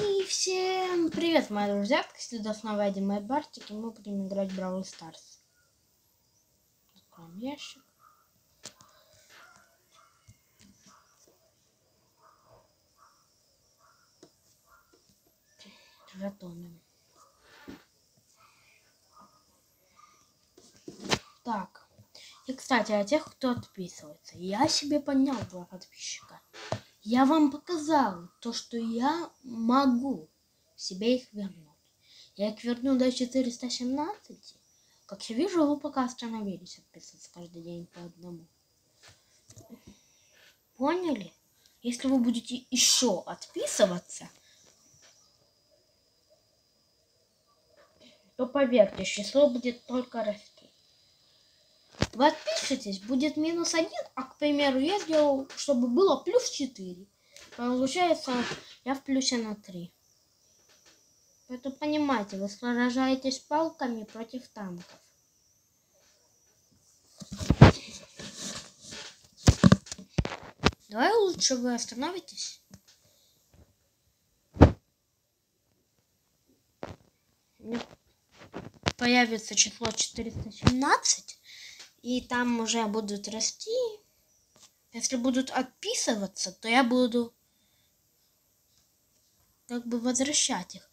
Всем привет, мои друзья! Сюда снова один мой Бартик, и мы будем играть в Бравл Старс. Откроем ящик. Жетоны. Так. И, кстати, о тех, кто отписывается. Я себе поднял два подписчика. Я вам показал то, что я могу себе их вернуть. Я их верну до 417. Как я вижу, вы пока остановились отписываться каждый день по одному. Поняли? Если вы будете еще отписываться, то поверьте, число будет только расти. Вы отпишетесь, будет минус один, а, к примеру, я сделал, чтобы было плюс 4. Получается, я в плюсе на 3. Поэтому понимаете, вы сражаетесь палками против танков. Давай лучше вы остановитесь. Появится число 417 и там уже будут расти. Если будут отписываться, то я буду как бы возвращать их.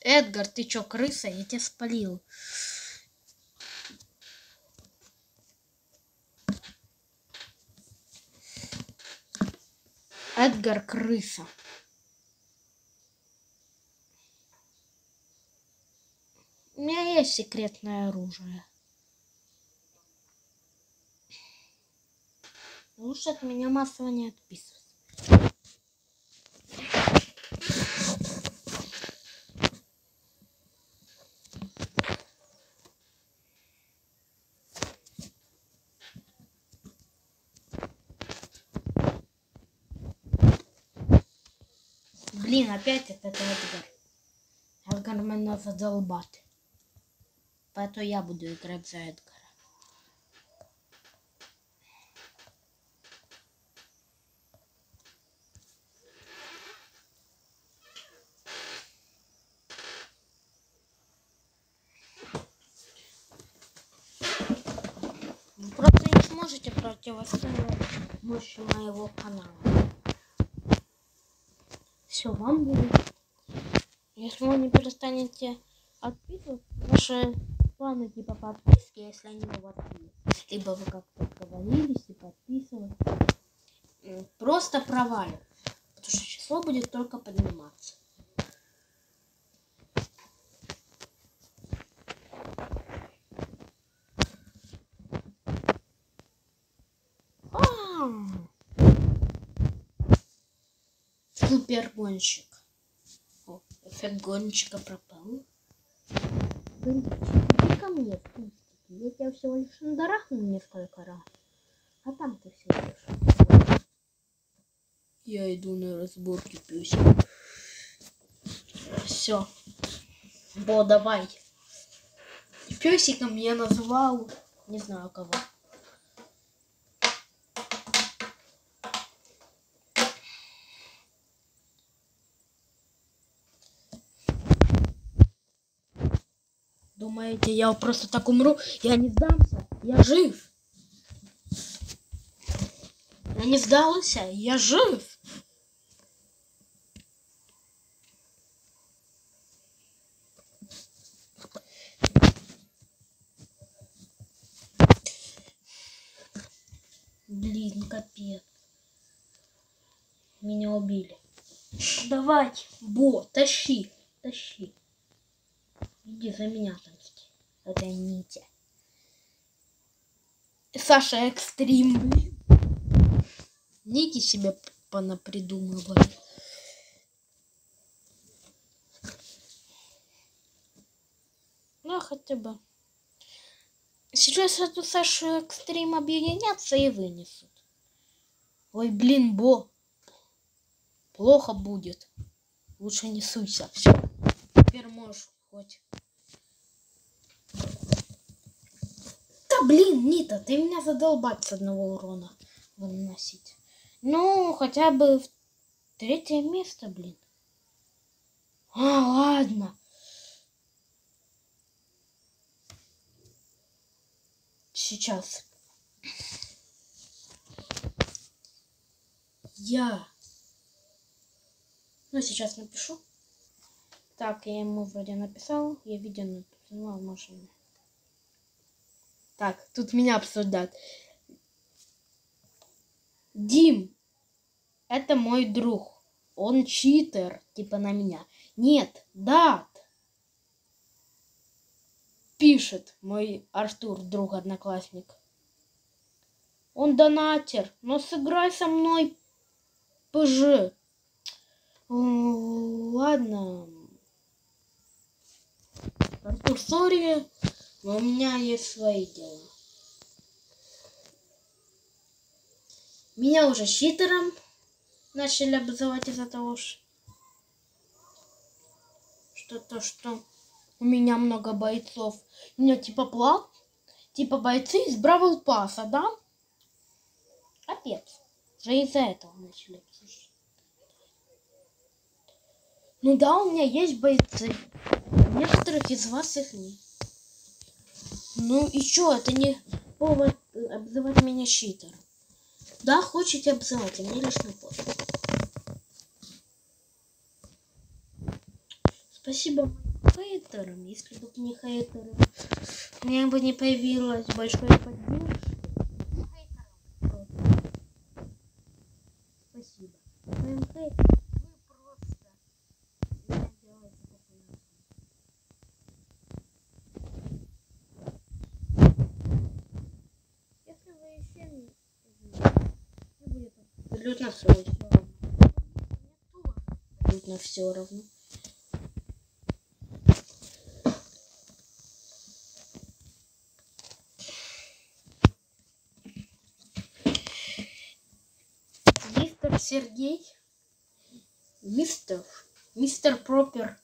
Эдгар, ты чё, крыса? Я тебя спалил. Эдгар, крыса. У меня секретное оружие. Лучше от меня массово не отписываться. Блин, опять этот Эдгар. Эдгар меня задолбать. Поэтому я буду играть за Эдгара. Вы просто не сможете противостоять мощи моего канала. Все, вам будет. Если вы не перестанете отписываться, ваши планы типа подписки, если они у вас есть. Либо вы как-то говорились и подписывались. Просто провалим. Потому что число будет только подниматься. Супер гонщик. О, эффект гонщика пропал. Иди ко мне, пустики. Я тебя всего лишь надарахну несколько раз. А там ты все идешь. Я иду на разборки песен. Все. Бо, давай. Песиком я назвал не знаю кого. Думаете, я просто так умру? Я не сдамся. Я жив. Я не сдался. Я жив. Блин, капец. Меня убили. Давай, Бо, тащи, тащи. Иди за меня отомсти. Это Митя. Саша Экстрим. Ники себе понапридумывали. Ну, хотя бы. Сейчас эту Сашу Экстрим объединятся и вынесут. Ой, блин, Бо. Плохо будет. Лучше не суйся. Все. Теперь можешь хоть. Да блин, Нита, ты меня задолбать с одного урона выносить. Ну, хотя бы в третье место, блин. А, ладно. Сейчас. Я. Ну, сейчас напишу. Так, я ему вроде написал. Я видео написала в машине. Так, тут меня обсуждают. Дим, это мой друг. Он читер, типа на меня. Нет, дат. Пишет мой Артур, друг, одноклассник. Он донатер, но сыграй со мной ПЖ. Ладно. Артур, сори, но у меня есть свои дела. Меня уже читером начали обзывать из-за того, что то, что у меня много бойцов. У меня типа плат, типа бойцы из Бравл Пасса, да? Капец. Уже из-за этого начали обсуждать. Ну да, у меня есть бойцы. Некоторых из вас их нет. Ну и чё, это не повод обзывать меня читером. Да, хотите обзывать, а мне лично пофиг. Спасибо хейтерам. Если бы не хейтеры, у меня бы не появилось большой поддержки. Спасибо. Моим хейтерам вы просто меня делаете популярным. Если вы еще не мне будет абсолютно все равно. Абсолютно все равно. Мистер Сергей. Мистер. Мистер Пропер.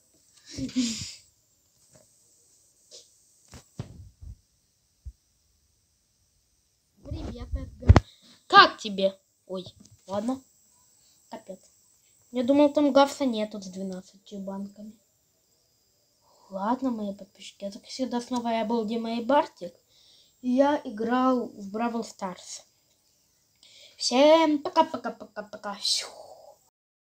Привет, Эдгар. Как тебе? Ой, ладно. Капец. Я думал, там гавса нету с 12 банками. Ладно, мои подписчики. Это всегда снова я был Дима и Бартик. И я играл в Бравл Старс. Всем пока-пока-пока-пока.